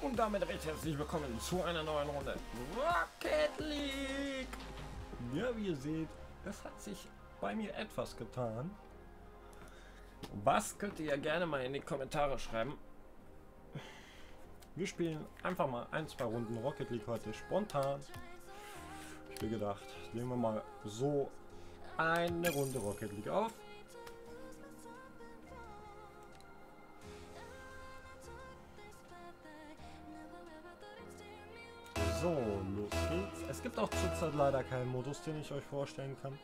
Und damit recht herzlich willkommen zu einer neuen Runde Rocket League. Ja, wie ihr seht, es hat sich bei mir etwas getan. Was könnt ihr gerne mal in die Kommentare schreiben? Wir spielen einfach mal ein, zwei Runden Rocket League heute spontan. Ich habe gedacht, nehmen wir mal so eine Runde Rocket League auf. So, los geht's. Es gibt auch zurzeit leider keinen Modus, den ich euch vorstellen kann.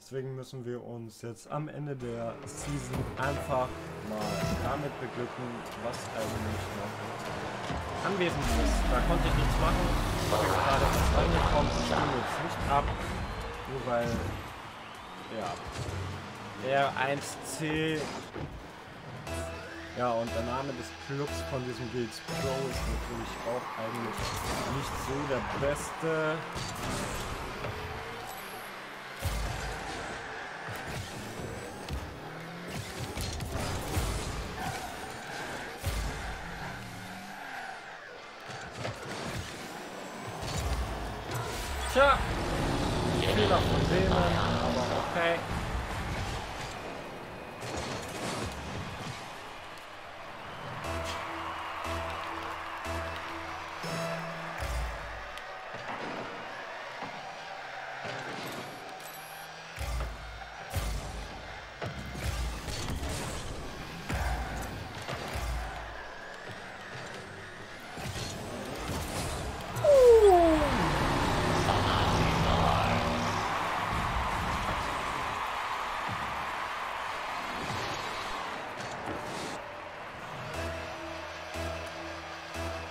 Deswegen müssen wir uns jetzt am Ende der Season einfach mal damit beglücken, was eigentlich noch anwesend ist. Da konnte ich nichts machen. Ich bin gerade erst angekommen. Ich stimme jetzt nicht ab. Nur weil, ja, R1C ja, und der Name des Clubs von diesem Guilds Pro ist natürlich auch eigentlich nicht so der beste.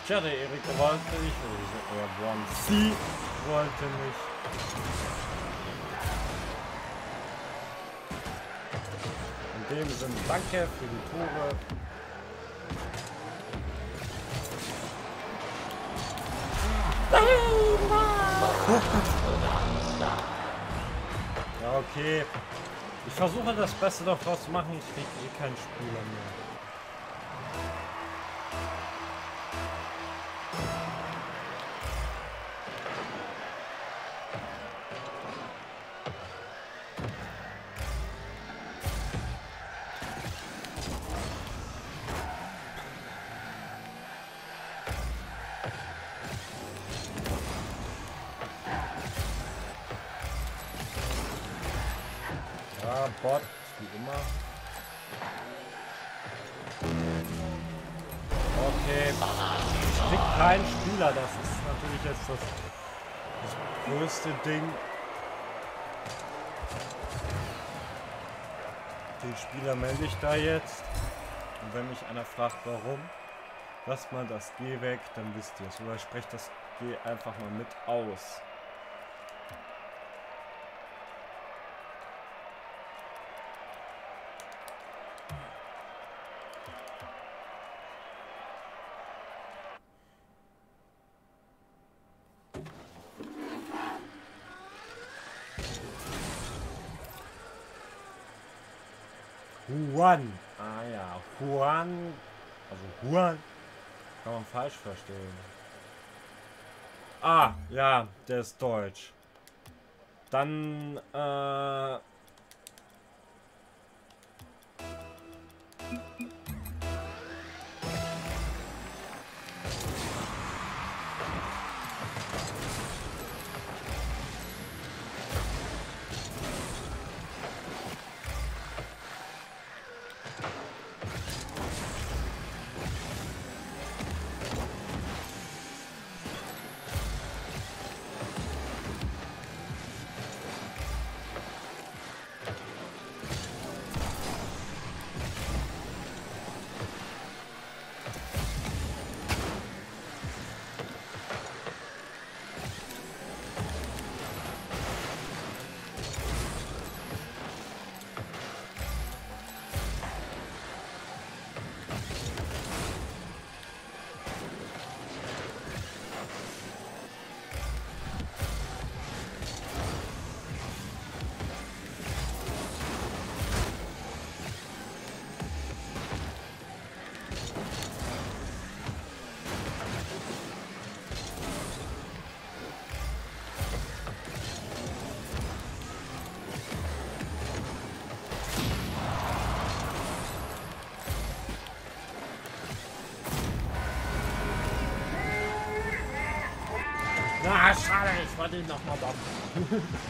Der Erik wollte nicht, oder One C wollte nicht. In dem Sinne, danke für die Tore. Ja, okay. Ich versuche das Beste daraus zu machen. Ich kriege eh keinen Spieler mehr. Bot, wie immer. Okay. Ich krieg keinen Spieler, das ist natürlich jetzt das, das größte Ding. Den Spieler melde ich da jetzt. Und wenn mich einer fragt, warum, lasst mal das G weg, dann wisst ihr es. Oder sprecht das G einfach mal mit aus. Juan. Ah ja, Juan. Also Juan. Kann man falsch verstehen. Ah, ja, der ist deutsch. Dann, äh... schade, ich wollte ihn nochmal bomben.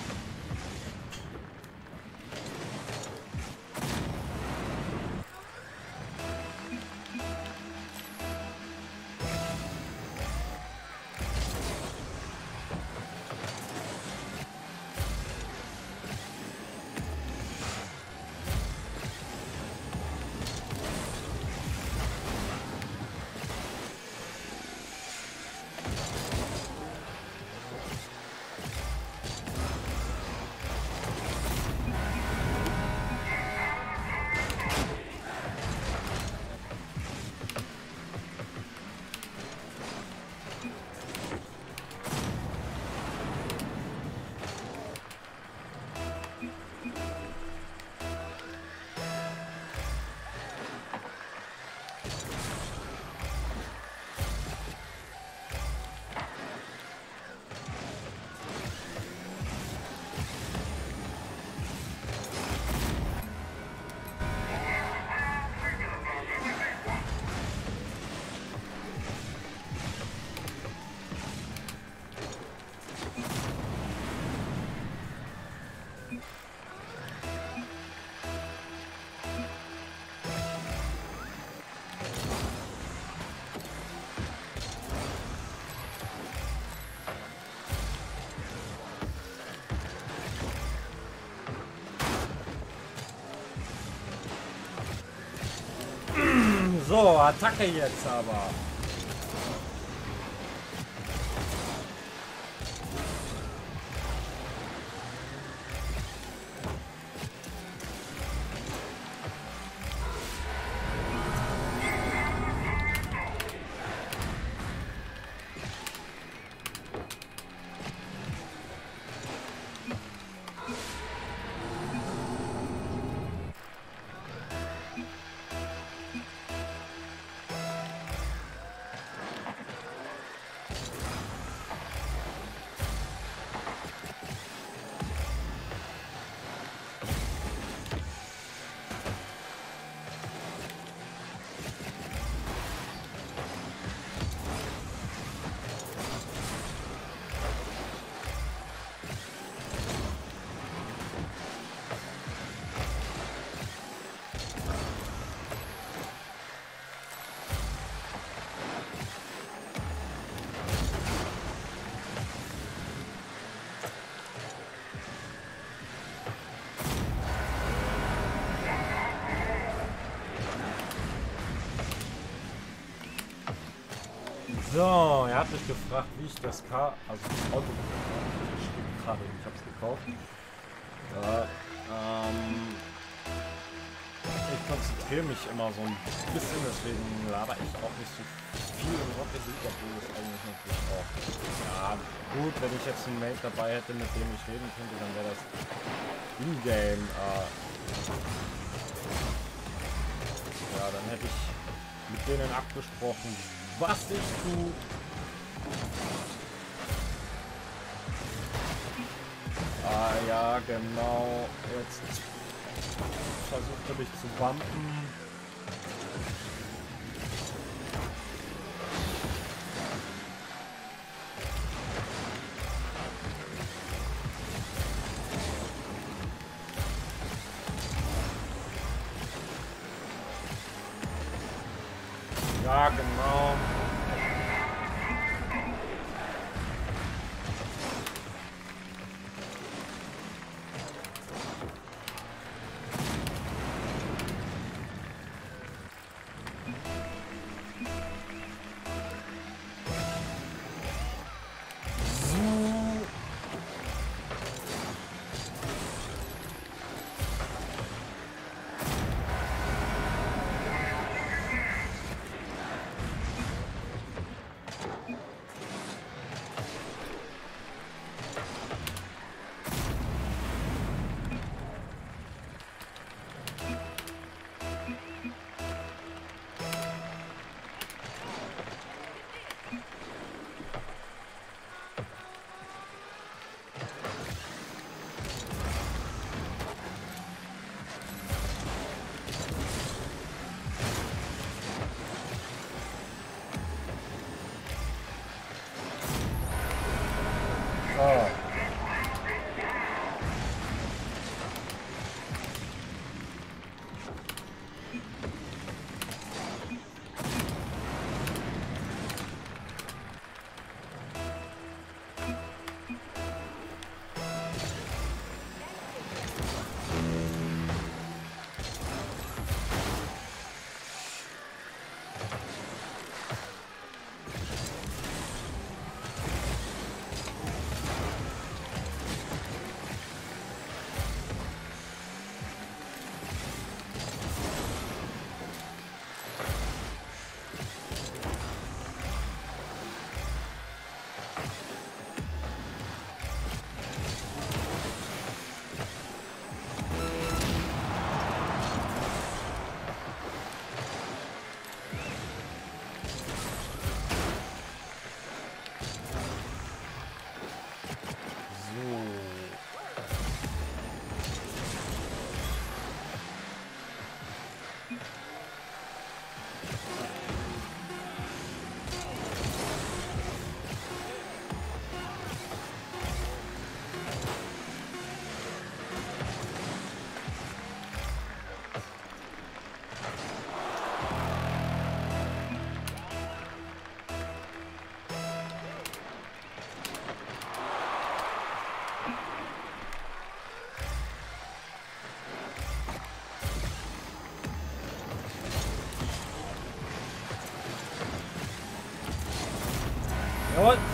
So, Attacke jetzt aber. Er hat mich gefragt, wie ich das Car, also das Auto gerade, ich habe es gekauft. Ja, ähm, ich konzentriere mich immer so ein bisschen, deswegen laber ich auch nicht so viel im Rocket League, obwohl eigentlich natürlich auch. Ja, gut, wenn ich jetzt einen Mate dabei hätte, mit dem ich reden könnte, dann wäre das in-game. Äh, ja, dann hätte ich mit denen abgesprochen, was ich tue. Ah ja, genau. Jetzt versucht er mich zu bumpen.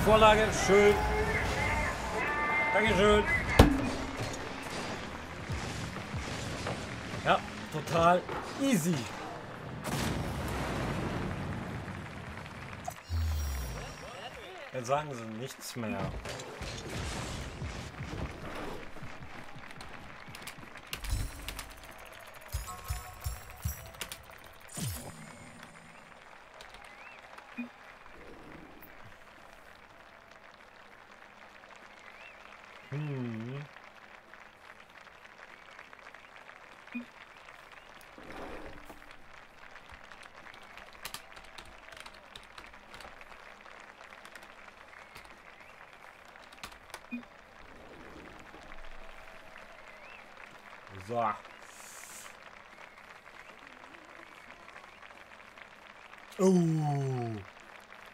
Vorlage, schön. Dankeschön. Ja, total easy. Jetzt sagen sie nichts mehr. So. Oh.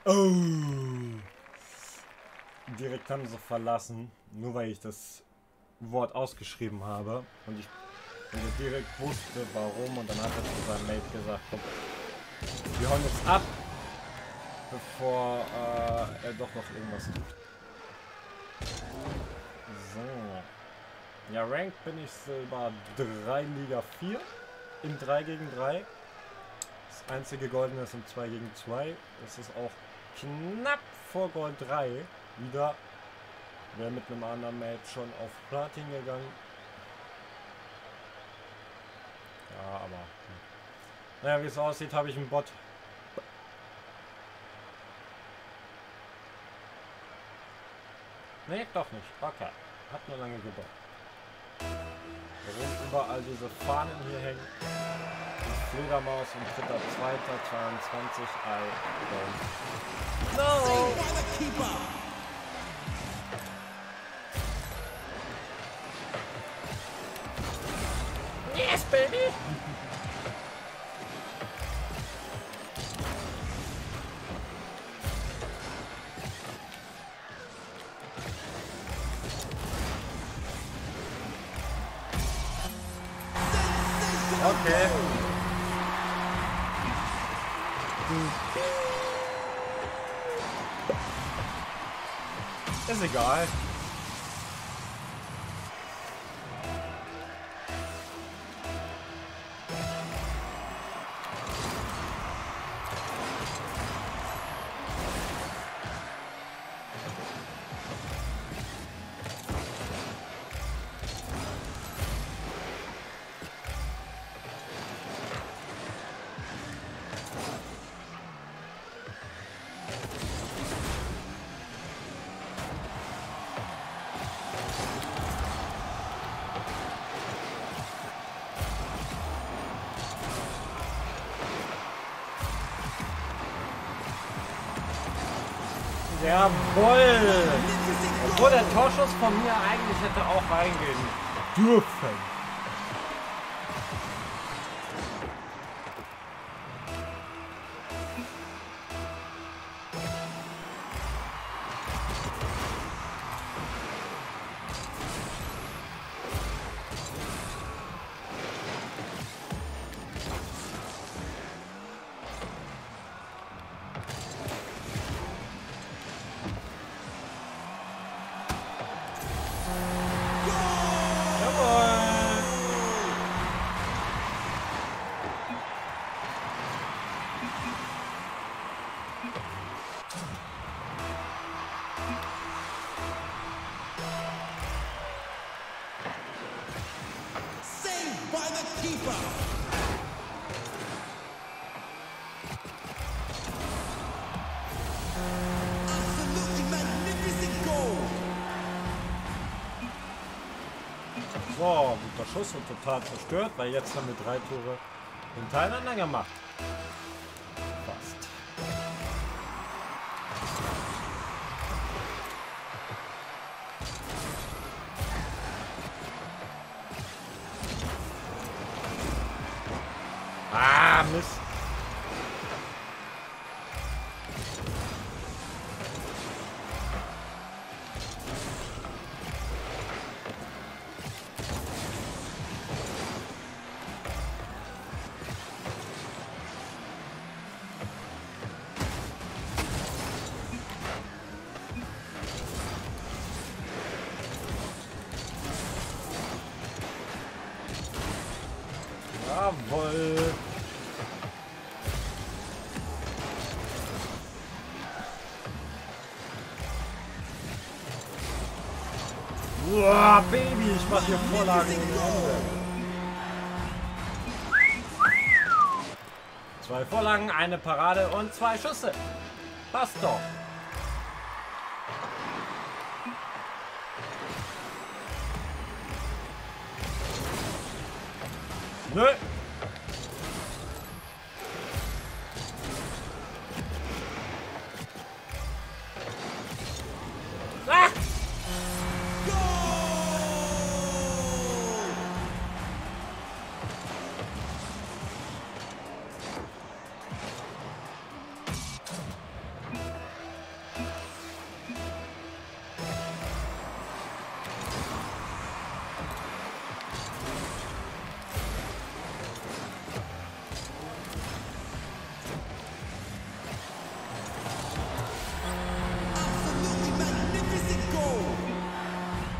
Oh. Direkt haben sie verlassen, nur weil ich das Wort ausgeschrieben habe und ich er direkt wusste warum und dann hat er zu seinem Mate gesagt, komm, wir hauen jetzt ab, bevor äh, er doch noch irgendwas tut. So. Ja, Ranked bin ich Silber 3 Liga 4 im 3 gegen 3. Das einzige Goldene ist im 2 gegen 2. Das ist auch knapp vor Gold 3 wieder. Wäre mit einem anderen Mate schon auf Platin gegangen. Ja, aber. Hm. Naja, wie es aussieht, habe ich einen Bot. Nee, doch nicht. Okay. Hat nur lange gebaut. Warum überall diese Fahnen hier hängen? Die Fledermaus und dritter, zweiter, 22, I don't know. Yes, baby! Okay. Ist egal. Jawoll! Torschuss von mir eigentlich hätte auch reingehen dürfen. Boah, guter Schuss und total zerstört, weil jetzt haben wir drei Tore hintereinander gemacht. Uah, Baby, ich mach hier Vorlagen ohne Ende. Zwei Vorlagen, eine Parade und zwei Schüsse. Passt doch. Nö.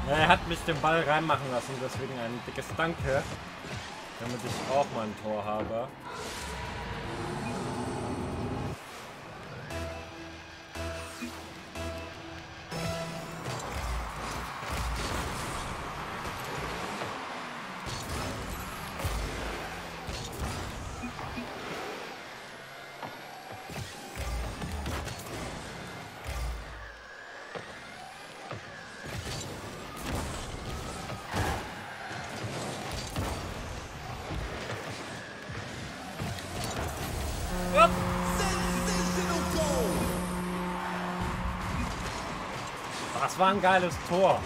Er hat mich den Ball reinmachen lassen, deswegen ein dickes Danke. Damit ich auch mal ein Tor habe. War ein geiles Tor.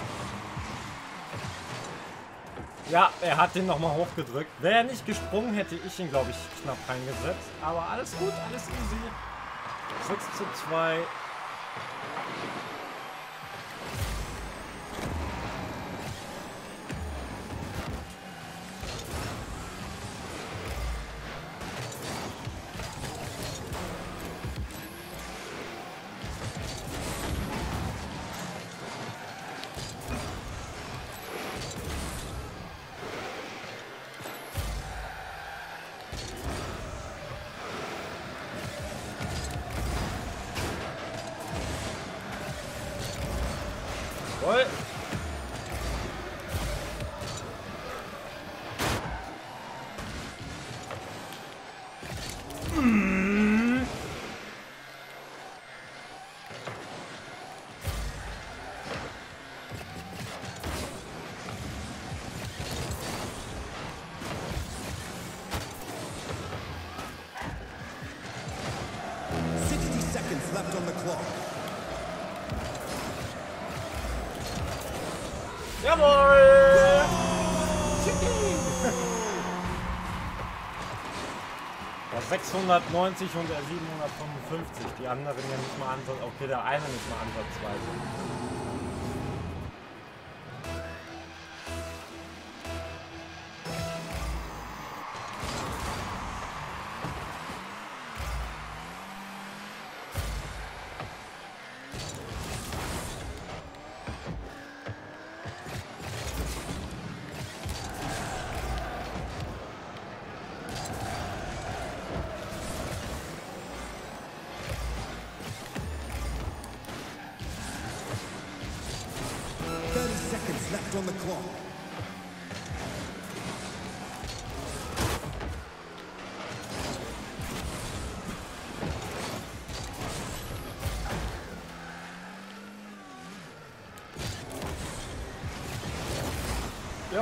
Ja, er hat den nochmal hochgedrückt. Wäre er nicht gesprungen, hätte ich ihn, glaube ich, knapp reingesetzt. Aber alles gut, alles easy. 6 zu 2. Jawohl! Das 690 und der 755. Die anderen ja nicht mal ansatz. Okay, der eine nicht mal ansatzweise.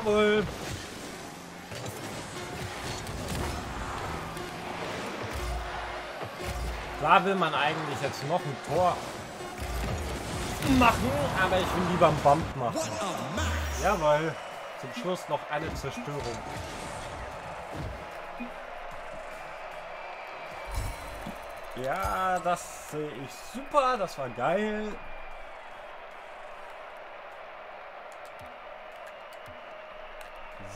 Jawohl. Da will man eigentlich jetzt noch ein Tor machen, aber ich will lieber einen Bump machen. Jawohl. Zum Schluss noch eine Zerstörung. Ja, das sehe ich super. Das war geil.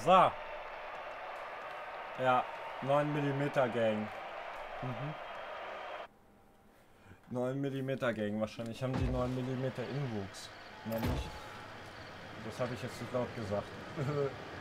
So. Ja, 9 mm Gang. Mhm. 9 mm Gang. Wahrscheinlich haben die 9 mm Inwuchs. Nicht. Das habe ich jetzt nicht laut gesagt.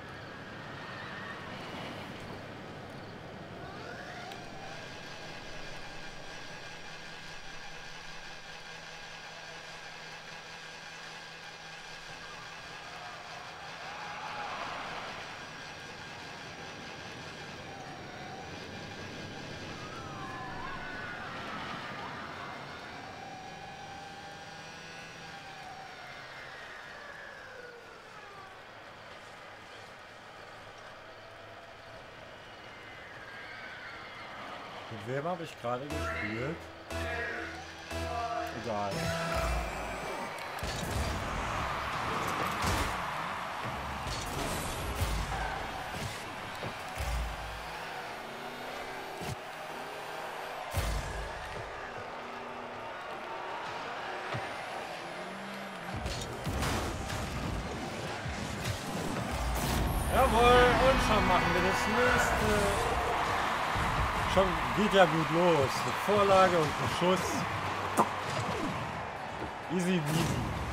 wem habe ich gerade gespielt? Egal. Jawohl, und schon machen wir das nächste. Schon geht ja gut los. Eine Vorlage und ein Schuss. Easy peasy.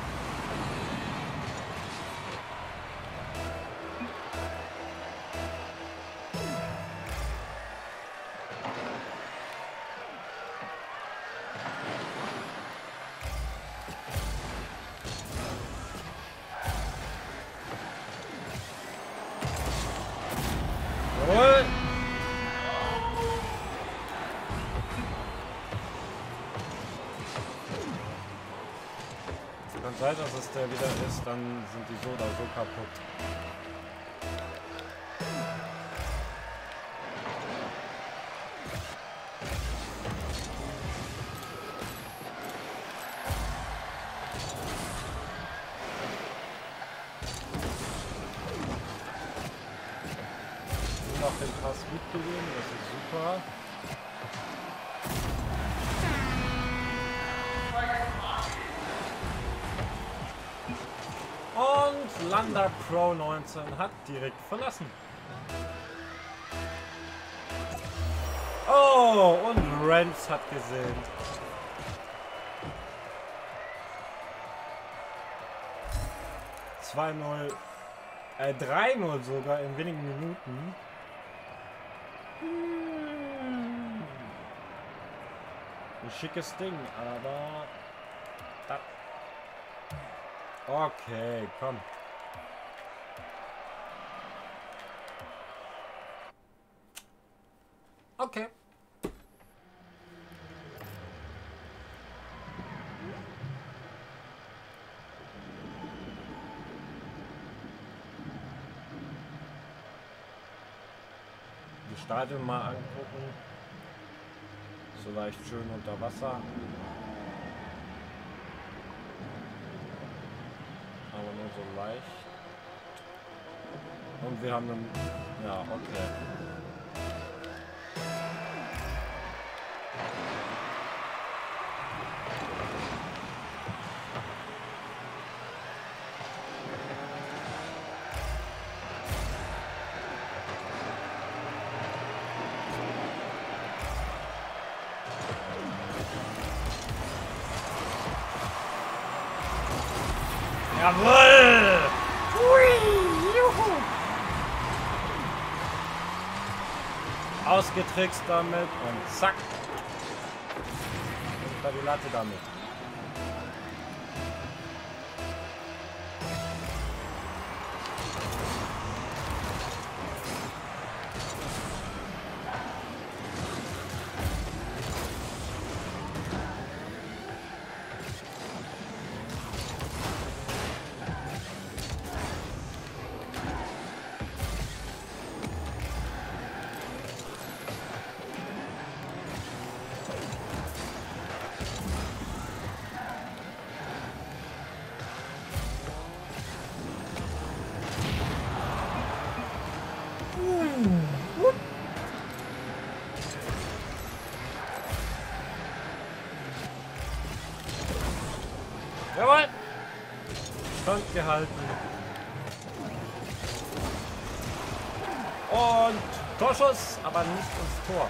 Der wieder ist, dann sind die so oder so kaputt. Noch den Pass mitgegeben, das ist super. Landa Pro 19 hat direkt verlassen. Oh, und Renz hat gesehen. Zwei null, äh 3-0 sogar in wenigen Minuten. Hm. Ein schickes Ding, aber... Da Okay, komm. Okay. Die Stadion mal angucken. So leicht schön unter Wasser. aber nur so leicht. Und wir haben einen... Ja, okay. Jawohl! Hui, juhu! Ausgetrickst damit und zack! Unter die Latte damit. Gehalten. Und Torschuss, aber nicht ins Tor.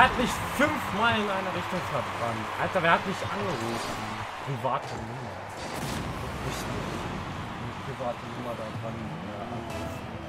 Hat mich fünfmal in eine Richtung verbrannt. Alter, wer hat mich angerufen? Private Nummer. Richtig. Eine private Nummer da dran. Äh,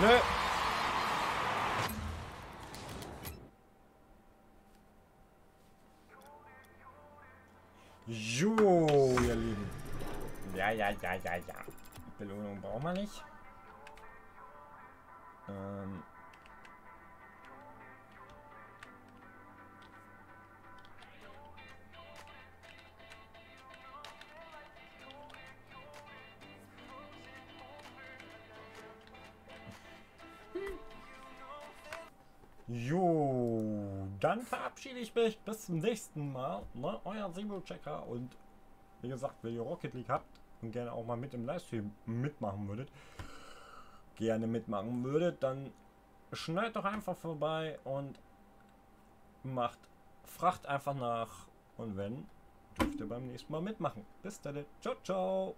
Nö. Jo, ihr Lieben. Ja, ja, ja, ja, ja. Belohnung brauchen wir nicht. Ähm. Dann verabschiede ich mich bis zum nächsten Mal. Ne? Euer Simo-Checker und wie gesagt, wenn ihr Rocket League habt und gerne auch mal mit im Livestream mitmachen würdet, gerne mitmachen würdet, dann schneidet doch einfach vorbei und macht Fracht einfach nach und wenn, dürft ihr beim nächsten Mal mitmachen. Bis dann. Ciao, ciao.